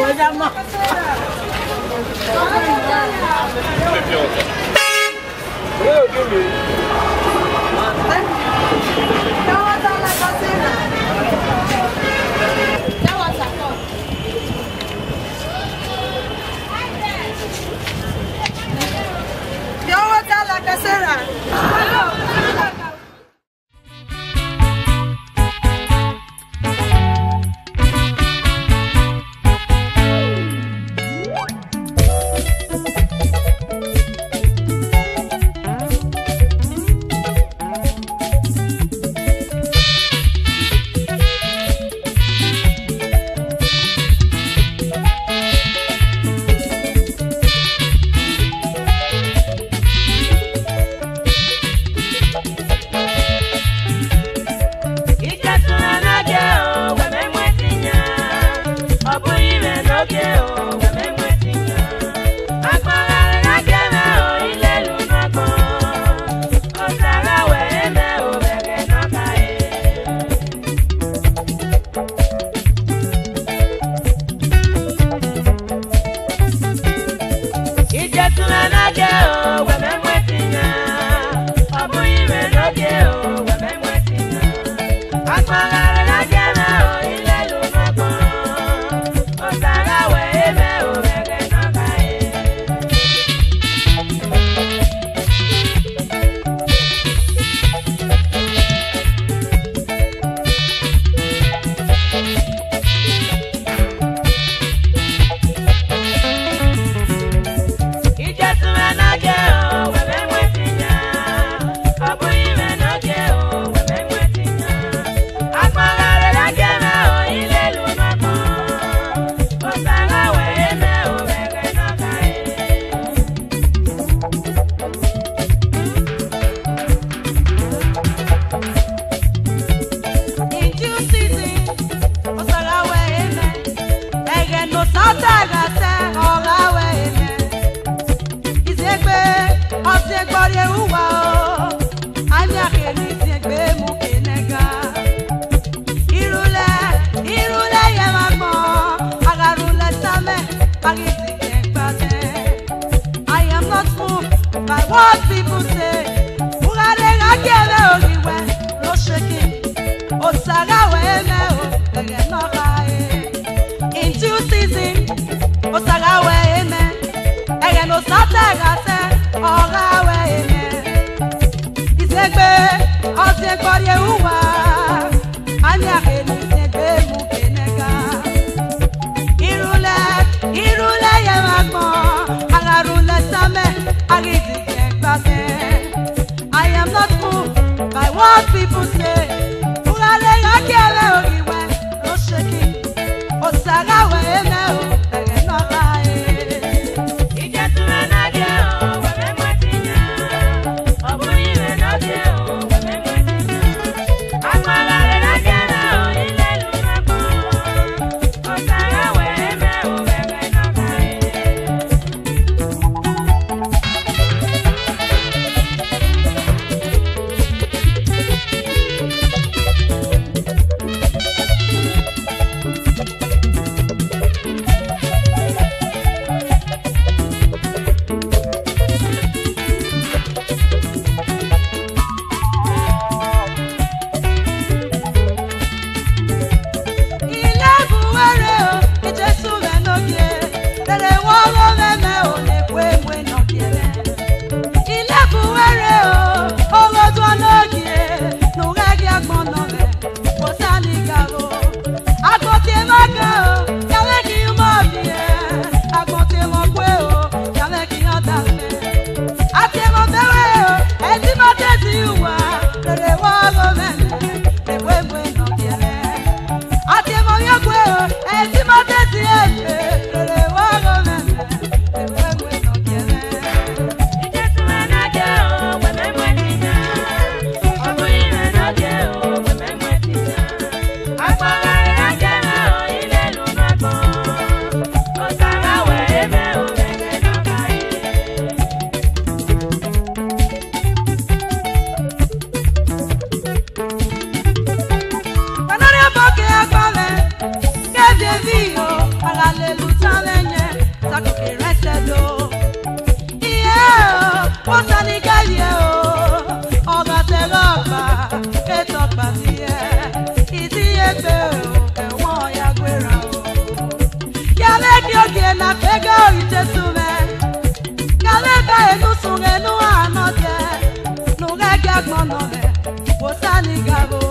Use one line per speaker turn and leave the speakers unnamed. Scusa, ma... Apagar
ọ̀gáṣẹ́ ọ̀gáwẹ̀ ẹ̀mẹ́ ìṣègbè ọ̀sẹ̀ kọ́rí ewu. God to be rested o. Iye o, ó sani kẹ́yẹ o, ọ̀gá tẹ̀lé ọ̀gbà, ètò ọ̀gbà sí yẹ, ìdíyẹgbẹ o, ẹ̀wọ̀n ọ̀yà gbéra o. Yàrá èdè ògè nà kégé òrìṣẹ́ sùn mẹ́, yàrá èdè ẹnu sùn ẹnu àná jẹ, nùgẹ́gẹ́ gbọ́nà rẹ̀, kò sani gàgò.